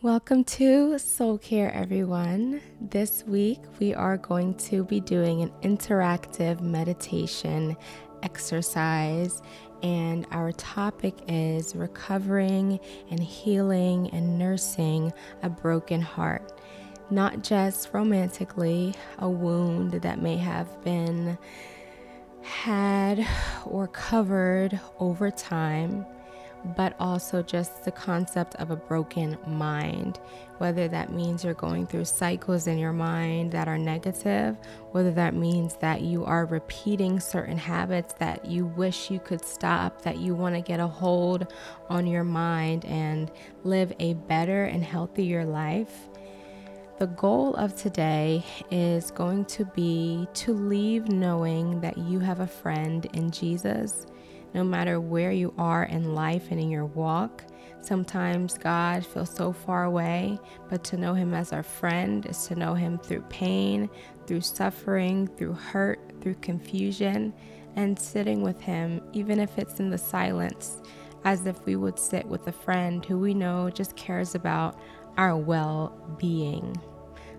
Welcome to Soul Care, everyone. This week we are going to be doing an interactive meditation exercise, and our topic is recovering and healing and nursing a broken heart. Not just romantically, a wound that may have been had or covered over time but also just the concept of a broken mind. Whether that means you're going through cycles in your mind that are negative, whether that means that you are repeating certain habits that you wish you could stop, that you want to get a hold on your mind and live a better and healthier life. The goal of today is going to be to leave knowing that you have a friend in Jesus no matter where you are in life and in your walk. Sometimes God feels so far away, but to know Him as our friend is to know Him through pain, through suffering, through hurt, through confusion, and sitting with Him, even if it's in the silence, as if we would sit with a friend who we know just cares about our well being.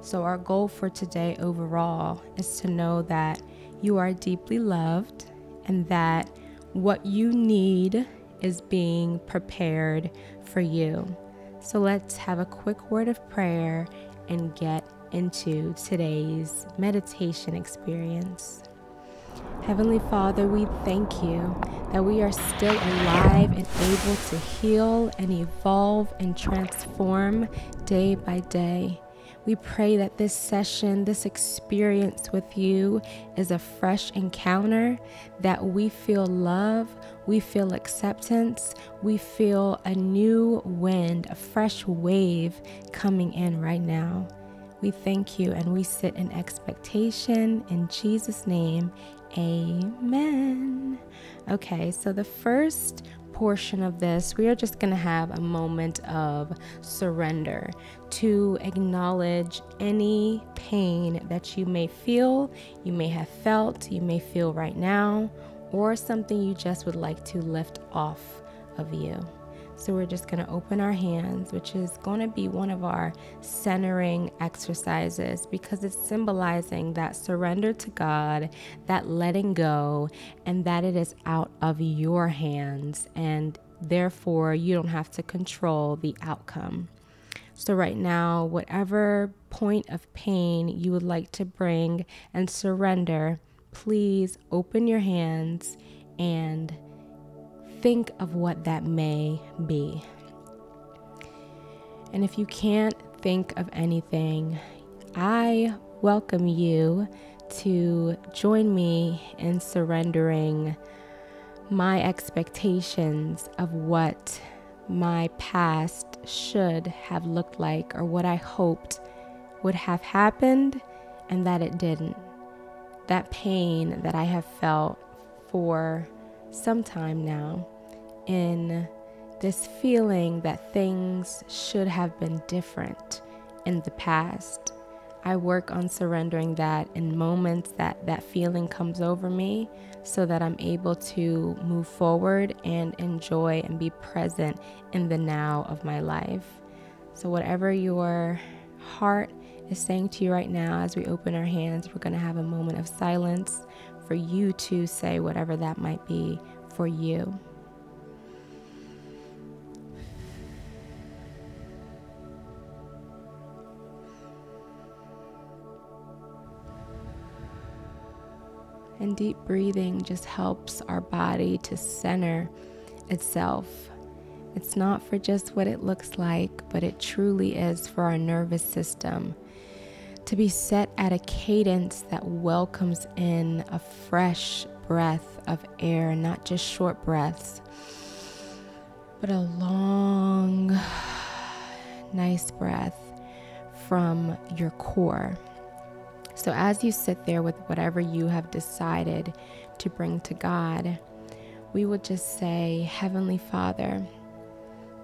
So, our goal for today overall is to know that you are deeply loved and that what you need is being prepared for you. So let's have a quick word of prayer and get into today's meditation experience. Heavenly Father, we thank you that we are still alive and able to heal and evolve and transform day by day. We pray that this session, this experience with you is a fresh encounter, that we feel love, we feel acceptance, we feel a new wind, a fresh wave coming in right now. We thank you and we sit in expectation. In Jesus' name, amen. Okay, so the first portion of this, we are just going to have a moment of surrender to acknowledge any pain that you may feel, you may have felt, you may feel right now, or something you just would like to lift off of you. So we're just going to open our hands, which is going to be one of our centering exercises because it's symbolizing that surrender to God, that letting go, and that it is out of your hands. And therefore, you don't have to control the outcome. So, right now, whatever point of pain you would like to bring and surrender, please open your hands and think of what that may be. And if you can't think of anything, I welcome you to join me in surrendering my expectations of what my past should have looked like or what I hoped would have happened and that it didn't. That pain that I have felt for some time now in this feeling that things should have been different in the past. I work on surrendering that in moments that that feeling comes over me so that I'm able to move forward and enjoy and be present in the now of my life. So, whatever your heart is saying to you right now, as we open our hands, we're going to have a moment of silence for you to say whatever that might be for you. And deep breathing just helps our body to center itself. It's not for just what it looks like, but it truly is for our nervous system to be set at a cadence that welcomes in a fresh breath of air, not just short breaths, but a long, nice breath from your core. So, as you sit there with whatever you have decided to bring to God, we will just say, Heavenly Father,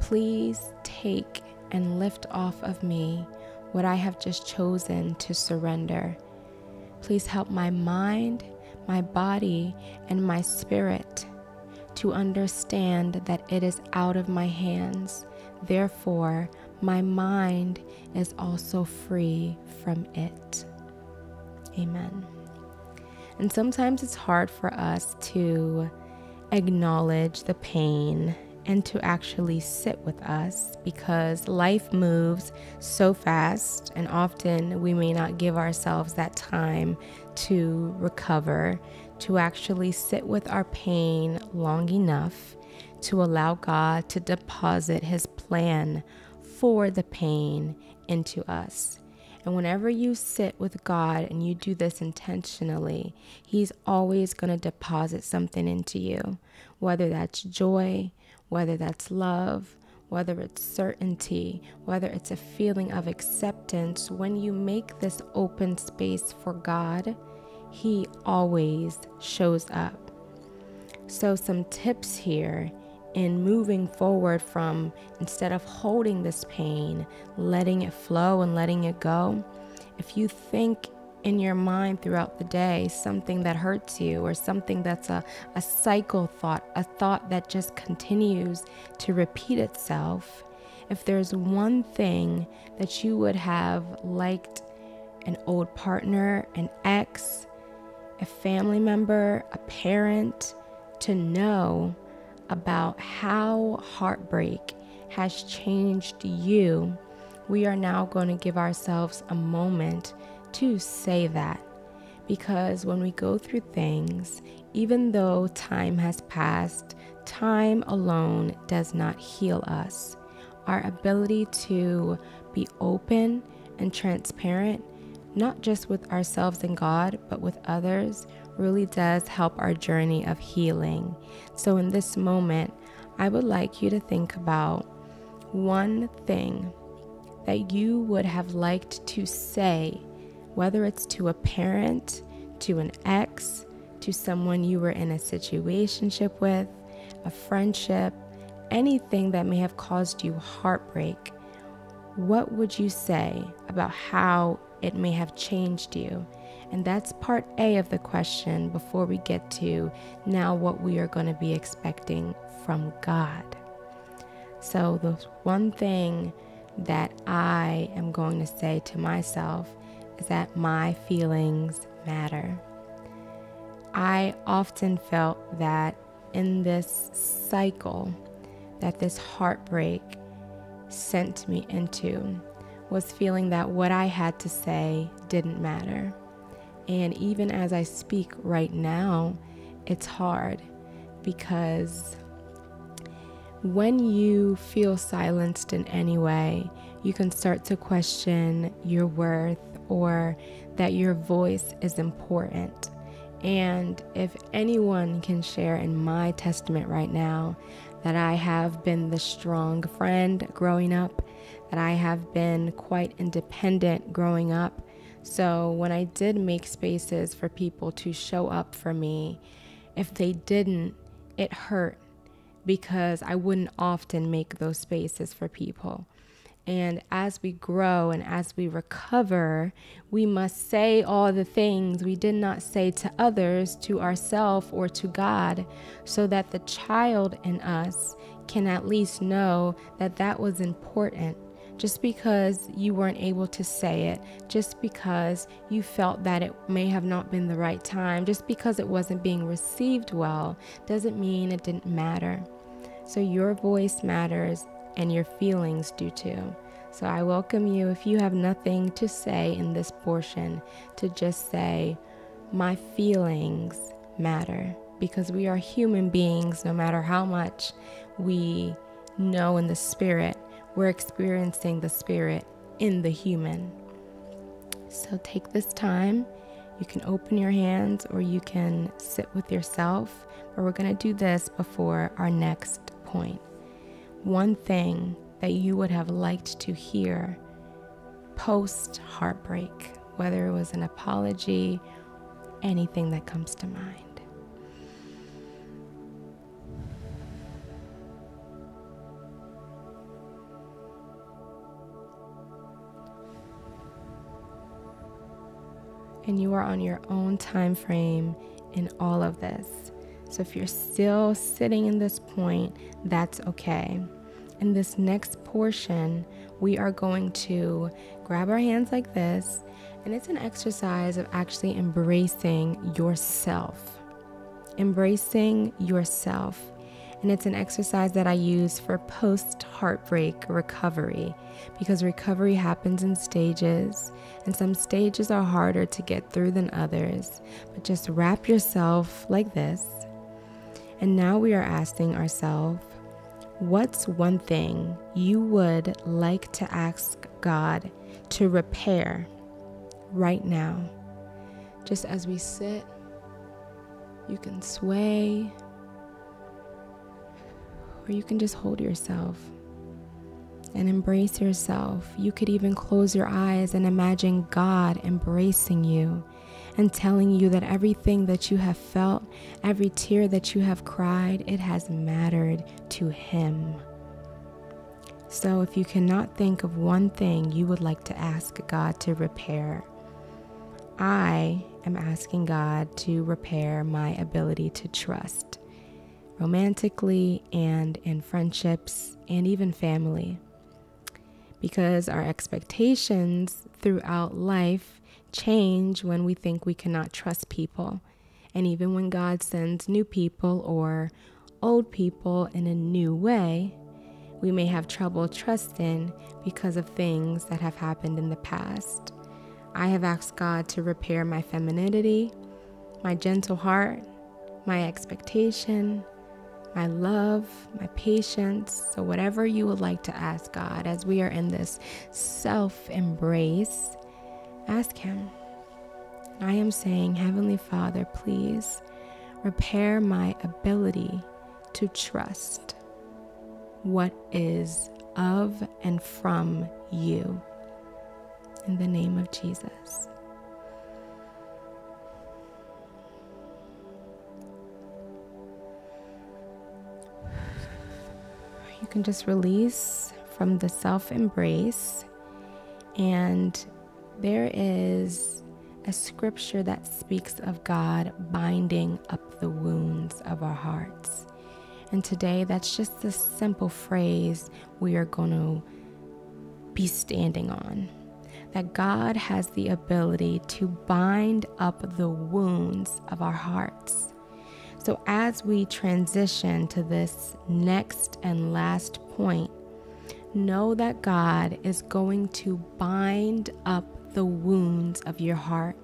please take and lift off of me what I have just chosen to surrender. Please help my mind, my body, and my spirit to understand that it is out of my hands. Therefore, my mind is also free from it. Amen. And sometimes it's hard for us to acknowledge the pain and to actually sit with us because life moves so fast, and often we may not give ourselves that time to recover, to actually sit with our pain long enough to allow God to deposit His plan for the pain into us. And whenever you sit with God and you do this intentionally, He's always going to deposit something into you, whether that's joy, whether that's love, whether it's certainty, whether it's a feeling of acceptance. When you make this open space for God, He always shows up. So, some tips here in moving forward from instead of holding this pain, letting it flow and letting it go, if you think in your mind throughout the day something that hurts you or something that's a, a cycle thought, a thought that just continues to repeat itself, if there's one thing that you would have liked an old partner, an ex, a family member, a parent to know about how heartbreak has changed you, we are now going to give ourselves a moment to say that. Because when we go through things, even though time has passed, time alone does not heal us. Our ability to be open and transparent, not just with ourselves and God, but with others, really does help our journey of healing. So, in this moment, I would like you to think about one thing that you would have liked to say, whether it's to a parent, to an ex, to someone you were in a situationship with, a friendship, anything that may have caused you heartbreak. What would you say about how it may have changed you? And that's part A of the question before we get to now what we are going to be expecting from God. So, the one thing that I am going to say to myself is that my feelings matter. I often felt that in this cycle that this heartbreak sent me into was feeling that what I had to say didn't matter. And even as I speak right now, it's hard because when you feel silenced in any way, you can start to question your worth or that your voice is important. And if anyone can share in my testament right now that I have been the strong friend growing up, that I have been quite independent growing up, so when I did make spaces for people to show up for me, if they didn't, it hurt because I wouldn't often make those spaces for people. And as we grow and as we recover, we must say all the things we did not say to others, to ourselves, or to God, so that the child in us can at least know that that was important just because you weren't able to say it, just because you felt that it may have not been the right time, just because it wasn't being received well, doesn't mean it didn't matter. So your voice matters and your feelings do too. So I welcome you, if you have nothing to say in this portion, to just say, My feelings matter because we are human beings, no matter how much we know in the spirit we're experiencing the Spirit in the human. So take this time. You can open your hands or you can sit with yourself. But we're going to do this before our next point. One thing that you would have liked to hear post heartbreak, whether it was an apology, anything that comes to mind. and you are on your own time frame in all of this. So if you're still sitting in this point, that's okay. In this next portion, we are going to grab our hands like this, and it's an exercise of actually embracing yourself. Embracing yourself. And it's an exercise that I use for post heartbreak recovery because recovery happens in stages, and some stages are harder to get through than others. But just wrap yourself like this. And now we are asking ourselves, what's one thing you would like to ask God to repair right now? Just as we sit, you can sway or you can just hold yourself and embrace yourself. You could even close your eyes and imagine God embracing you and telling you that everything that you have felt, every tear that you have cried, it has mattered to Him. So, if you cannot think of one thing you would like to ask God to repair, I am asking God to repair my ability to trust romantically and in friendships and even family. Because our expectations throughout life change when we think we cannot trust people. And even when God sends new people or old people in a new way, we may have trouble trusting because of things that have happened in the past. I have asked God to repair my femininity, my gentle heart, my expectation, my love, my patience. So, whatever you would like to ask God as we are in this self embrace, ask Him. I am saying, Heavenly Father, please repair my ability to trust what is of and from you. In the name of Jesus. You can just release from the self embrace, and there is a scripture that speaks of God binding up the wounds of our hearts. And today, that's just a simple phrase we are going to be standing on. That God has the ability to bind up the wounds of our hearts. So, as we transition to this next and last point, know that God is going to bind up the wounds of your heart.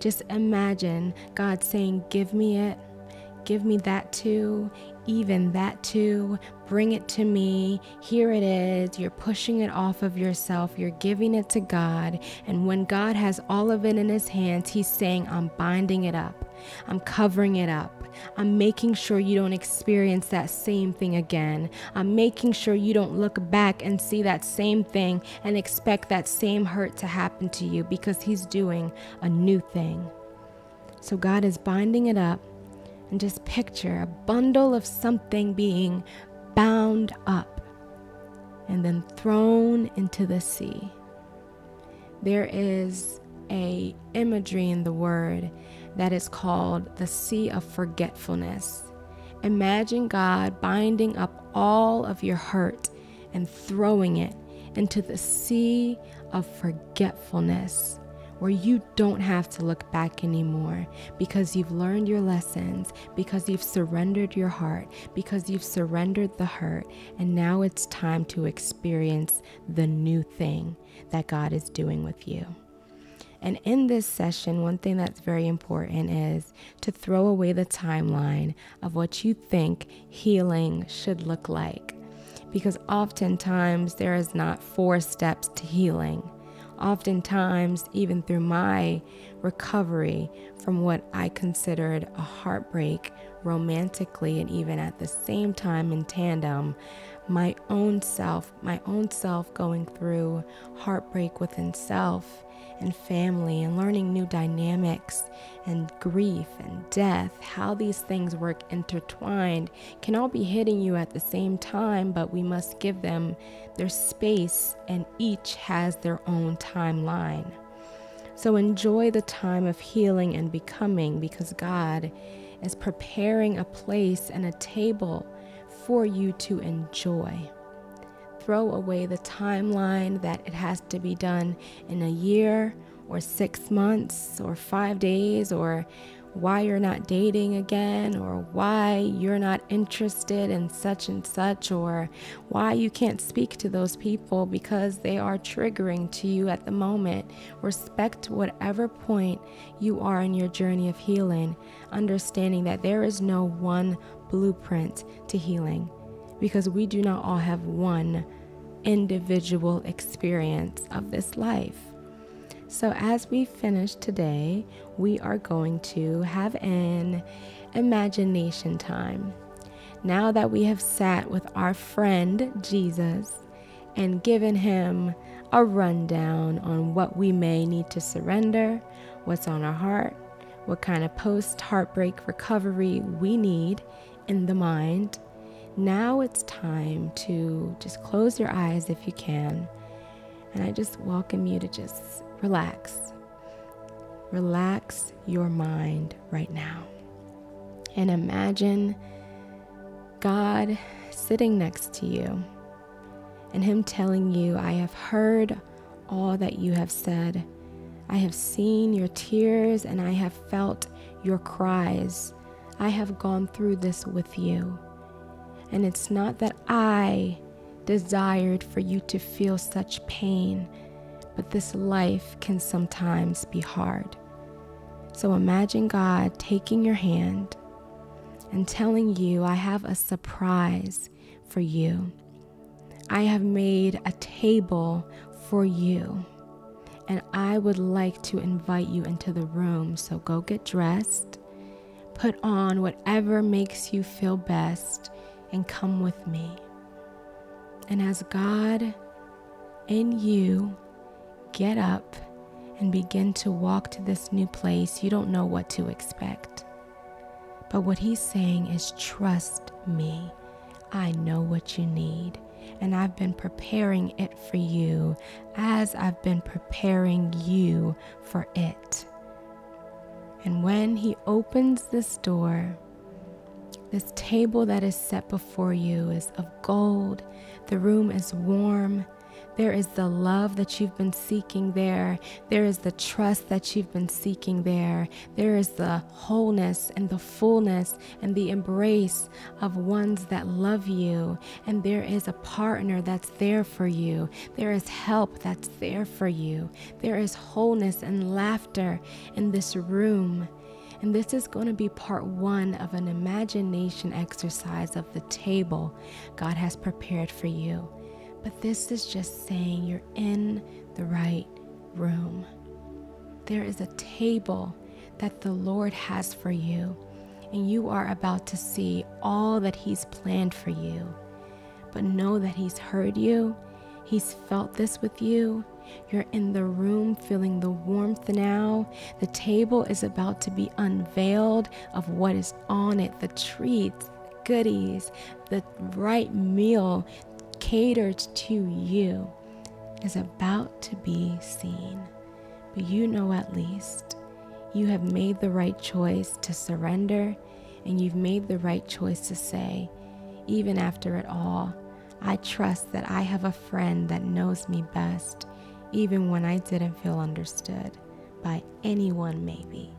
Just imagine God saying, Give me it, give me that too, even that too. Bring it to me. Here it is. You're pushing it off of yourself. You're giving it to God. And when God has all of it in His hands, He's saying, I'm binding it up. I'm covering it up. I'm making sure you don't experience that same thing again. I'm making sure you don't look back and see that same thing and expect that same hurt to happen to you because He's doing a new thing. So God is binding it up. And just picture a bundle of something being bound up and then thrown into the sea. There is a imagery in the word that is called the Sea of Forgetfulness. Imagine God binding up all of your hurt and throwing it into the sea of forgetfulness where you don't have to look back anymore because you've learned your lessons, because you've surrendered your heart, because you've surrendered the hurt, and now it's time to experience the new thing that God is doing with you. And in this session, one thing that's very important is to throw away the timeline of what you think healing should look like. Because oftentimes there is not four steps to healing. Oftentimes, even through my recovery from what I considered a heartbreak romantically and even at the same time in tandem, my own self, my own self going through heartbreak within self and family and learning new dynamics and grief and death, how these things work intertwined, can all be hitting you at the same time, but we must give them their space and each has their own timeline. So enjoy the time of healing and becoming because God is preparing a place and a table for you to enjoy. Throw away the timeline that it has to be done in a year or six months or five days or why you're not dating again, or why you're not interested in such and such, or why you can't speak to those people because they are triggering to you at the moment. Respect whatever point you are in your journey of healing, understanding that there is no one blueprint to healing because we do not all have one individual experience of this life. So, as we finish today, we are going to have an imagination time. Now that we have sat with our friend Jesus and given him a rundown on what we may need to surrender, what's on our heart, what kind of post heartbreak recovery we need in the mind, now it's time to just close your eyes if you can. And I just welcome you to just relax. Relax your mind right now. And imagine God sitting next to you and Him telling you, I have heard all that you have said. I have seen your tears and I have felt your cries. I have gone through this with you. And it's not that I desired for you to feel such pain but this life can sometimes be hard. So imagine God taking your hand and telling you, I have a surprise for you. I have made a table for you, and I would like to invite you into the room. So go get dressed, put on whatever makes you feel best, and come with me. And as God in you get up and begin to walk to this new place, you don't know what to expect. But what he's saying is, trust me. I know what you need. And I've been preparing it for you as I've been preparing you for it. And when he opens this door, this table that is set before you is of gold. The room is warm. There is the love that you've been seeking there. There is the trust that you've been seeking there. There is the wholeness and the fullness and the embrace of ones that love you. And there is a partner that's there for you. There is help that's there for you. There is wholeness and laughter in this room. And this is going to be part one of an imagination exercise of the table God has prepared for you. But this is just saying you're in the right room. There is a table that the Lord has for you, and you are about to see all that He's planned for you. But know that He's heard you, He's felt this with you. You're in the room feeling the warmth now. The table is about to be unveiled of what is on it the treats, goodies, the right meal catered to you is about to be seen. But you know at least you have made the right choice to surrender and you've made the right choice to say, even after it all, I trust that I have a friend that knows me best, even when I didn't feel understood by anyone, maybe.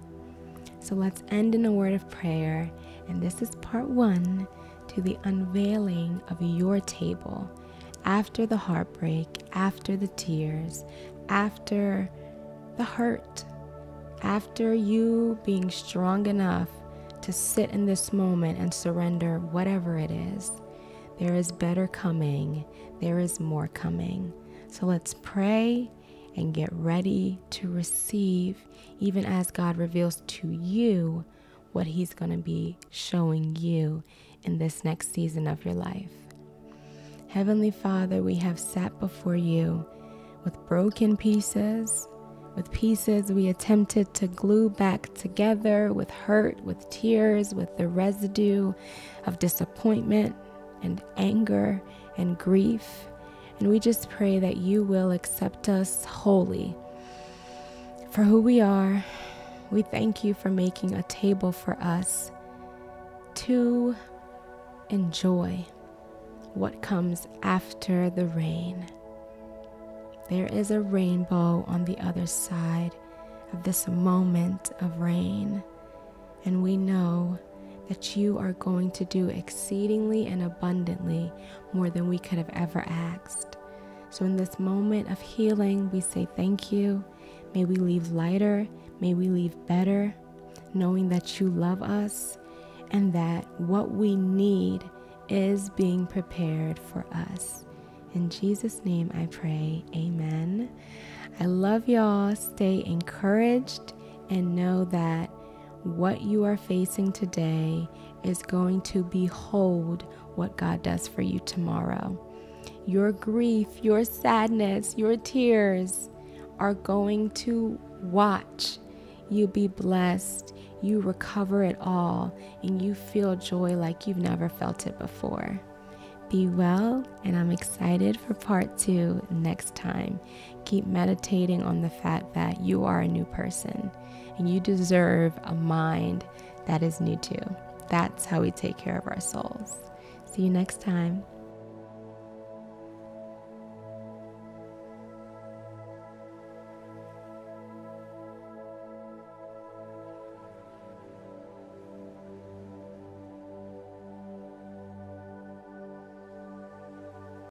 So let's end in a word of prayer, and this is part one to the unveiling of your table after the heartbreak, after the tears, after the hurt, after you being strong enough to sit in this moment and surrender whatever it is. There is better coming, there is more coming. So let's pray and get ready to receive, even as God reveals to you what He's going to be showing you in this next season of your life. Heavenly Father, we have sat before you with broken pieces, with pieces we attempted to glue back together, with hurt, with tears, with the residue of disappointment and anger and grief. And we just pray that you will accept us wholly for who we are. We thank you for making a table for us to enjoy what comes after the rain. There is a rainbow on the other side of this moment of rain, and we know that you are going to do exceedingly and abundantly more than we could have ever asked. So, in this moment of healing, we say thank you. May we leave lighter, may we leave better, knowing that you love us and that what we need is being prepared for us. In Jesus' name I pray, amen. I love y'all. Stay encouraged and know that what you are facing today is going to behold what God does for you tomorrow. Your grief, your sadness, your tears are going to watch you be blessed, you recover it all, and you feel joy like you've never felt it before. Be well, and I'm excited for part two next time. Keep meditating on the fact that you are a new person and you deserve a mind that is new too. That's how we take care of our souls. See you next time.